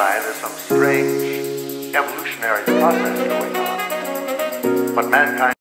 there's some strange evolutionary process going on. But mankind.